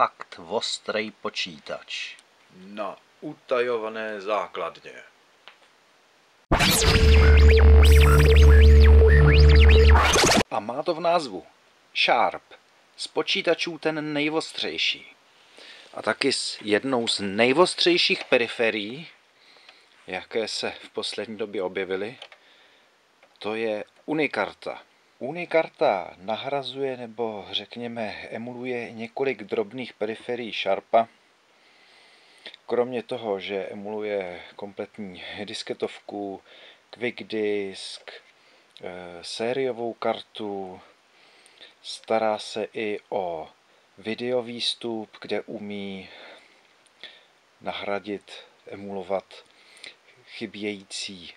fakt ostrej počítač. Na utajované základně. A má to v názvu Sharp. Z počítačů ten nejvostřejší. A taky s jednou z nejvostřejších periferií, jaké se v poslední době objevily, to je Unikarta. Unikarta nahrazuje nebo řekněme emuluje několik drobných periferií Sharpa. Kromě toho, že emuluje kompletní disketovku, quick disk, eh, sériovou kartu, stará se i o videovýstup, kde umí nahradit, emulovat chybějící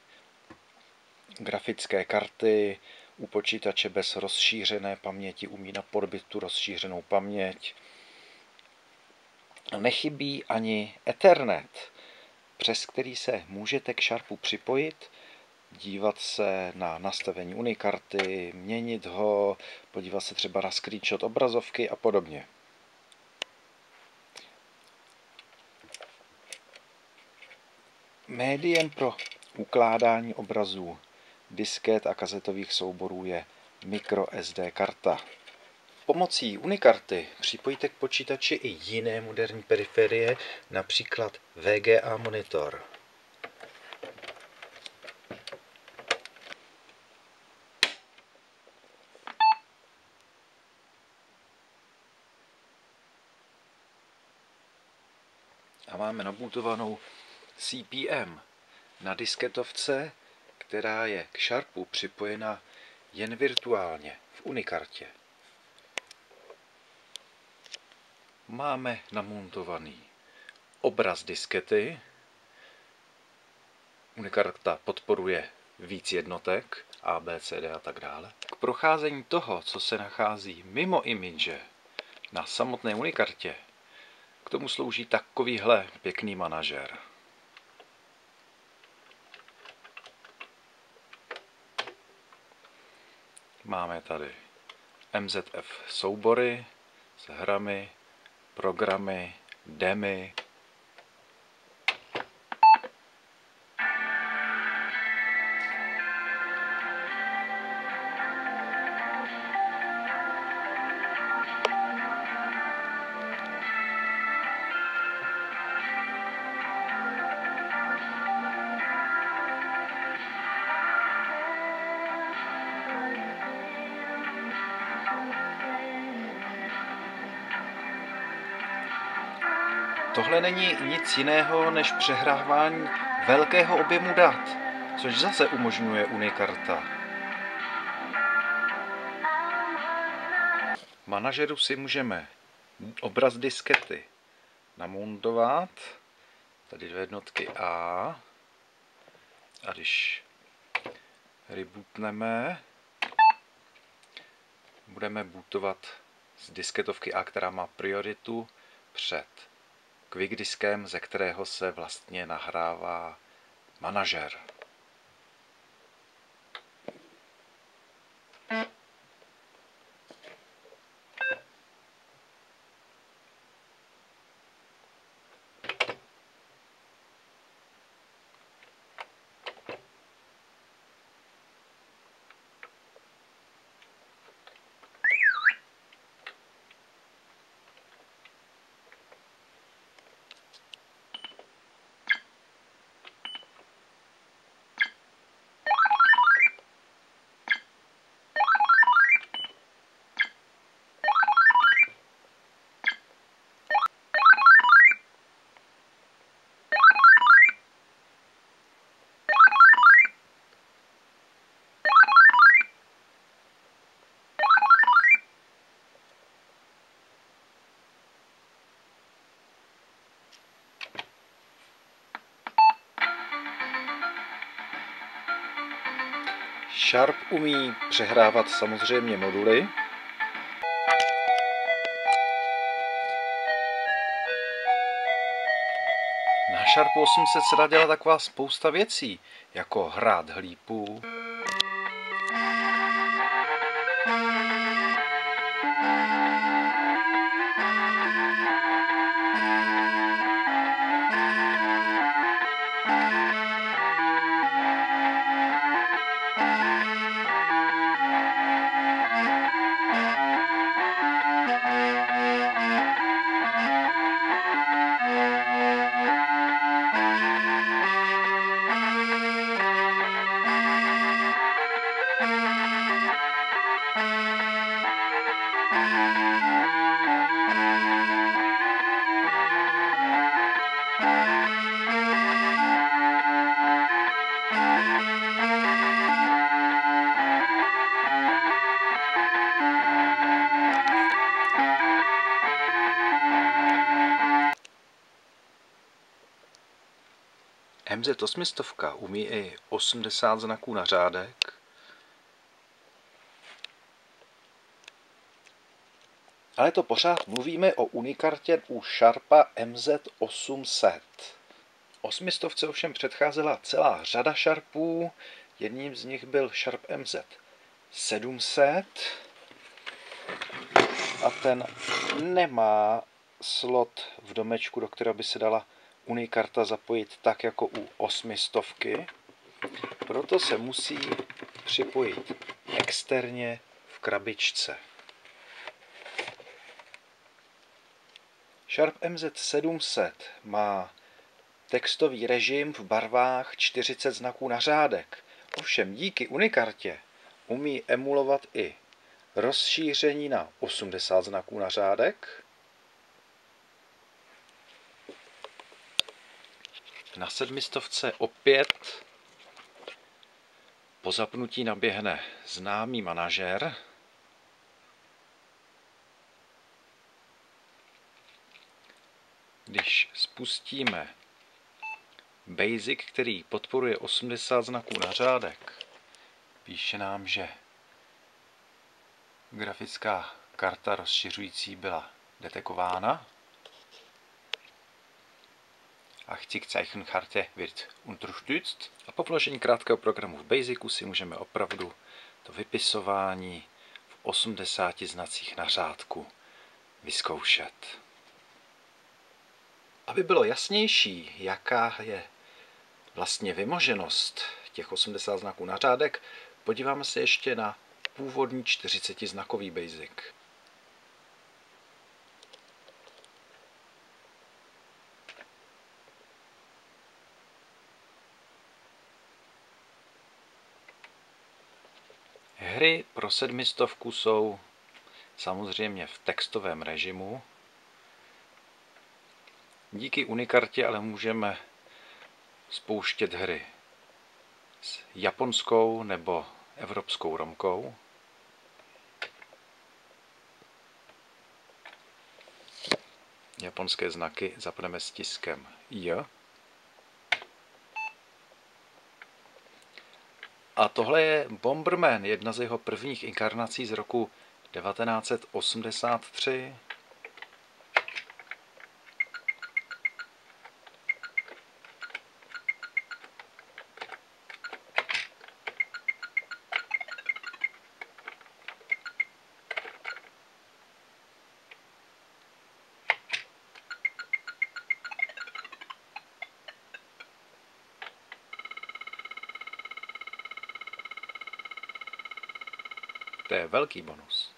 grafické karty, u počítače bez rozšířené paměti umí napodobit tu rozšířenou paměť. Nechybí ani Ethernet, přes který se můžete k Sharpu připojit, dívat se na nastavení Unikarty, měnit ho, podívat se třeba na screenshot obrazovky a podobně. Médiem pro ukládání obrazů disket a kazetových souborů je microSD karta. Pomocí Unikarty připojíte k počítači i jiné moderní periferie, například VGA monitor. A máme nabutovanou CPM na disketovce která je k Sharpu připojena jen virtuálně v Unikartě. Máme namontovaný obraz diskety. Unikarta podporuje víc jednotek, A, B, C, D a tak dále. K procházení toho, co se nachází mimo image na samotné Unikartě, k tomu slouží takovýhle pěkný manažer. Máme tady MZF soubory s hrami, programy, demy, Tohle není nic jiného než přehrávání velkého objemu dat, což zase umožňuje Unikarta. Manažeru si můžeme obraz diskety namontovat, tady dvě jednotky A, a když rebootneme, budeme bootovat z disketovky A, která má prioritu před quickdiskem, ze kterého se vlastně nahrává manažer. Sharp umí přehrávat samozřejmě moduly. Na Sharpu 800 se dá dělat taková spousta věcí, jako hrát hlípu, MZ800 umí i 80 znaků na řádek. Ale to pořád mluvíme o unikartě u Sharpa MZ800. Osmistovce ovšem předcházela celá řada Sharpů, jedním z nich byl Sharp MZ 700 a ten nemá slot v domečku, do kterého by se dala unikarta zapojit tak jako u osmistovky. Proto se musí připojit externě v krabičce. Sharp MZ700 má textový režim v barvách 40 znaků na řádek. Ovšem díky unikartě umí emulovat i rozšíření na 80 znaků na řádek, na sedmistovce opět po zapnutí naběhne známý manažer, když spustíme Basic, který podporuje 80 znaků na řádek, píše nám, že grafická karta rozšiřující byla detekována. Zeichenkarte wird unterstützt. A po vložení krátkého programu v Basicu si můžeme opravdu to vypisování v 80 znacích na řádku vyzkoušet. Aby bylo jasnější, jaká je vlastně vymoženost těch 80 znaků na řádek, podíváme se ještě na původní 40 znakový basic. Hry pro sedmistovku jsou samozřejmě v textovém režimu. Díky Unikartě ale můžeme spouštět hry s japonskou nebo evropskou romkou. Japonské znaky zapneme s tiskem J. A tohle je Bomberman, jedna z jeho prvních inkarnací z roku 1983. je velký bonus.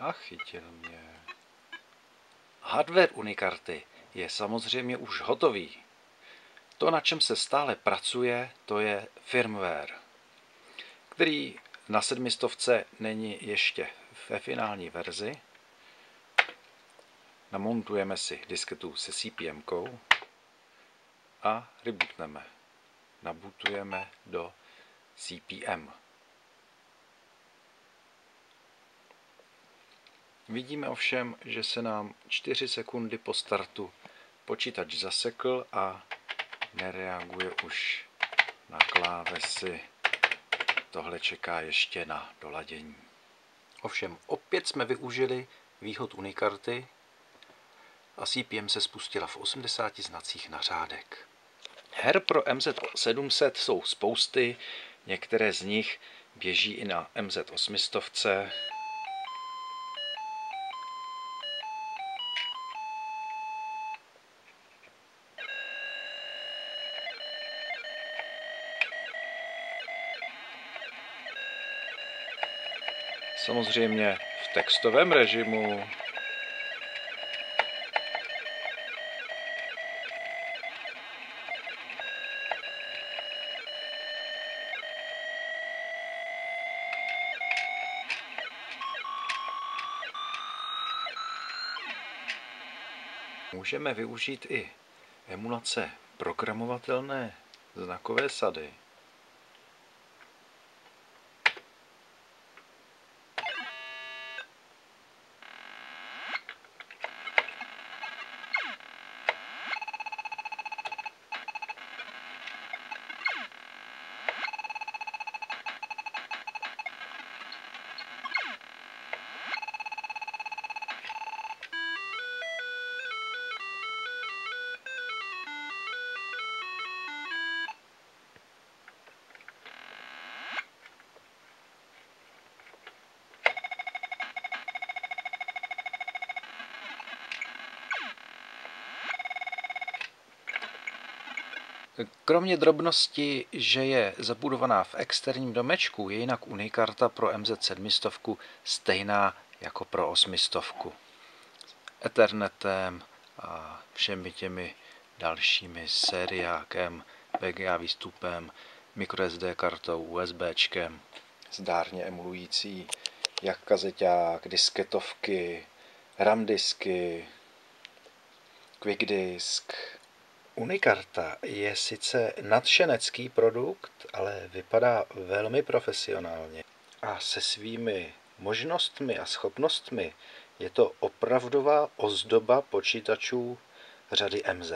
A chytil mě. Hardware Unikarty je samozřejmě už hotový. To, na čem se stále pracuje, to je firmware, který na sedmistovce není ještě ve finální verzi. Namontujeme si disketu se CPM a rebootneme. Nabutujeme do CPM. Vidíme ovšem, že se nám 4 sekundy po startu počítač zasekl a nereaguje už na klávesy. Tohle čeká ještě na doladění. Ovšem opět jsme využili výhod Unikarty a CPM se spustila v 80 znacích na řádek. Her pro MZ700 jsou spousty, některé z nich běží i na MZ800, samozřejmě v textovém režimu. Můžeme využít i emulace programovatelné znakové sady. Kromě drobnosti, že je zabudovaná v externím domečku, je jinak Unikarta pro MZ700 stejná jako pro 800. Ethernetem a všemi těmi dalšími seriákem, VGA výstupem, microSD kartou, USBčkem, zdárně emulující jak kazeťák, disketovky, RAM disky, quick disk, Unikarta je sice nadšenecký produkt, ale vypadá velmi profesionálně. A se svými možnostmi a schopnostmi je to opravdová ozdoba počítačů řady MZ.